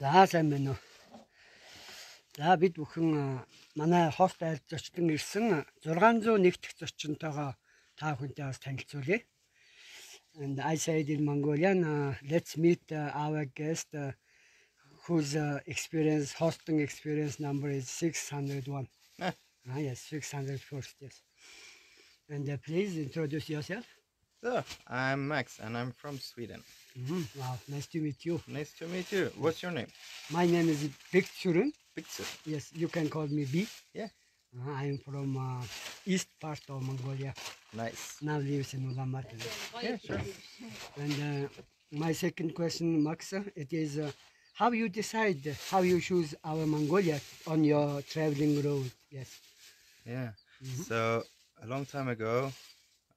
За сайн байна уу. За бид бүхэн манай хост айл зочдон ирсэн 601 дэх зочинтойгоо та бүхэнтэй бас танилцуулъя. And I said in Mongolian, uh, let's meet uh, our guest uh, whose uh, experience, hosting experience number is 601. Ah. Ah, yes, 601st, yes. And uh, please introduce yourself. So, I'm Max and I'm from Sweden. Mhm. Wow, nice to meet you. Nice to meet you. What's your name? My name is Bikturun. Pixel. Yes, you can call me B. Yeah. Uh, I'm from uh, east part of Mongolia. Nice. Now lives in Ulaanbaatar. Yeah, sure. And uh, my second question, Max, it is uh, how you decide how you choose our Mongolia on your traveling road. Yes. Yeah. Mhm. So, a long time ago,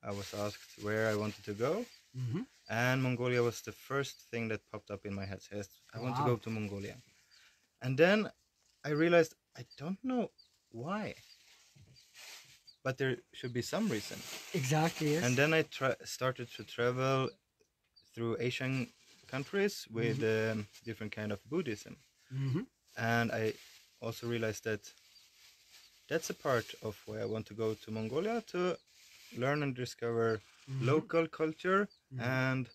I was asked where I wanted to go, Mhm. and Mongolia was the first thing that popped up in my head. So I want to go to Mongolia. And then I realized I don't know why. But there should be some reason. Exactly. Yes. And then I tra- started to travel through Asian countries with um, different kind of Buddhism, Mhm. and I also realized that that's a part of why I want to go to Mongolia to learn and discover Mhm. local culture Mhm. and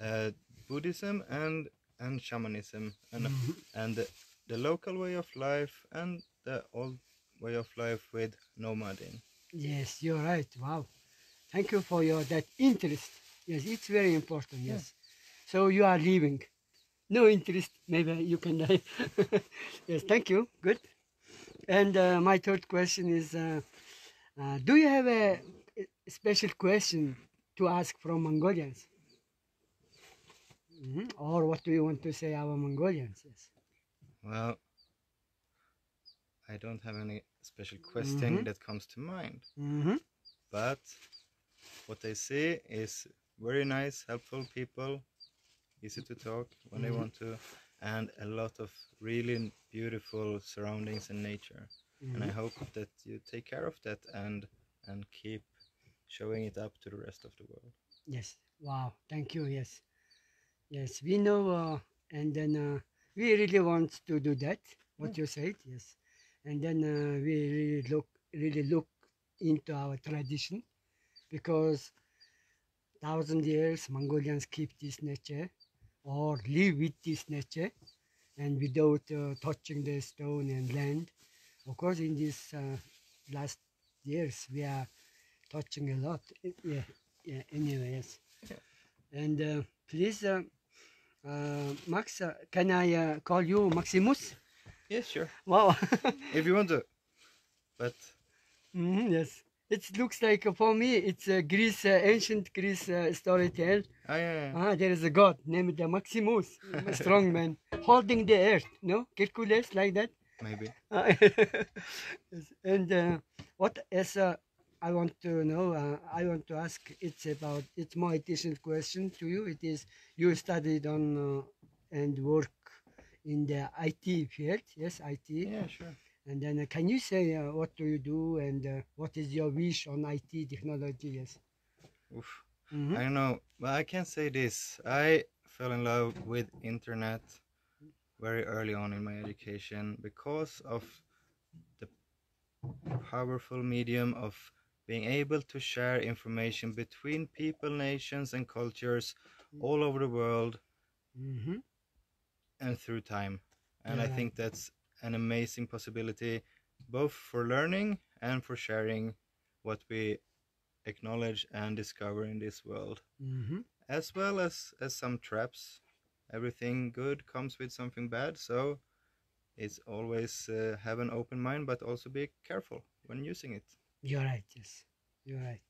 uh, Buddhism and and shamanism and Mhm. and the, the local way of life and the old way of life with nomading. Yes, you're right. Wow. Thank you for your that interest. Yes, it's very important. Yes. So you are leaving. No interest, maybe you can die. yes, thank you. Good. And uh, my third question is uh, uh, Do you have a special question to ask from Mongolians? Mhm. Or what do you want to say our Mongolians? Yes. Well, I don't have any special question Mhm. that comes to mind, hmm but what I see is very nice, helpful people, easy to talk when they Mhm. want to, and a lot of really beautiful surroundings and nature. And I hope that you take care of that and and keep showing it up to the rest of the world. Yes. Wow. Thank you. Yes. Yes. We know, uh, and then uh, we really want to do that. What you said. Yes. And then uh, we really look, really look into our tradition, because thousand years Mongolians keep this nature, or live with this nature, and without uh, touching the stone and land. Of course, in these uh, last years, we are touching a lot. Yeah. Yeah. Anyway, yes. And uh, please, uh, uh, Max, uh, can I uh, call you Maximus? Yes, sure. Wow. if you want to. But Mhm, yes. It looks like uh, for me, it's a Greece, uh, ancient Greece uh, story tale. ah, yeah, yeah. Ah, there is a god named Maximus, a strong man, holding the earth. No, Hercules, like that. maybe. Uh, and uh, what uh, I want to know, uh, I want to ask, it's about, it's more additional question to you. It is, you studied on uh, and work in the IT field, yes, IT. Yeah, sure. And then uh, can you say uh, what do you do and uh, what is your wish on IT technology, yes? Oof. Mhm. I don't know, but I can say this. I fell in love with internet very early on in my education because of the powerful medium of being able to share information between people, nations, and cultures all over the world Mhm. and through time. And I think that's an amazing possibility both for learning and for sharing what we acknowledge and discover in this world Mhm. as well as as some traps everything good comes with something bad so it's always uh, have an open mind but also be careful when using it You're right, yes. You're right.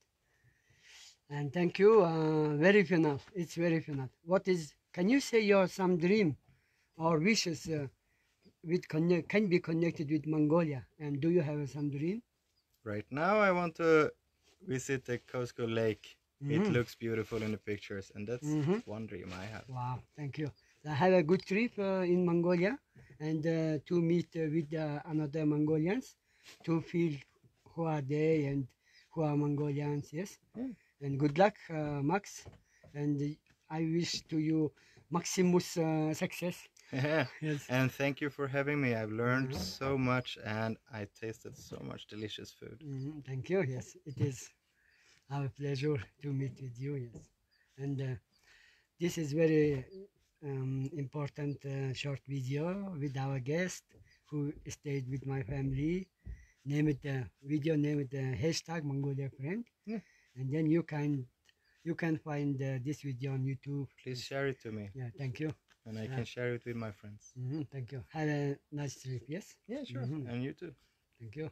And thank you. Uh, very final. It's very final. What is, can you say your some dream or wishes uh, with connect, can be connected with Mongolia? And do you have some dream? right now i want to visit the Khuvsgul lake it Mhm. looks beautiful in the pictures and that's Mhm. one dream i have Wow, thank you. I have a good trip uh, in Mongolia and uh, to meet uh, with uh, another Mongolians to feel who are they and who are Mongolians, yes. Mm. And good luck, uh, Max. And I wish to you Maximus uh, success. Yeah. Yes. And thank you for having me. I've learned Mhm. so much and I tasted so much delicious food. Mhm, Thank you. Yes, it is our pleasure to meet with you. Yes, and uh, this is very um, important uh, short video with our guest who stayed with my family. Name it uh, video. Name it uh, hashtag Mongolia friend. Yeah. And then you can you can find uh, this video on YouTube. Please share it to me Yeah. Thank you. and I Yeah. can share it with my friends. Mhm, Thank you. Have a nice trip. Yes. Yeah, sure. Mhm. And you too. Thank you.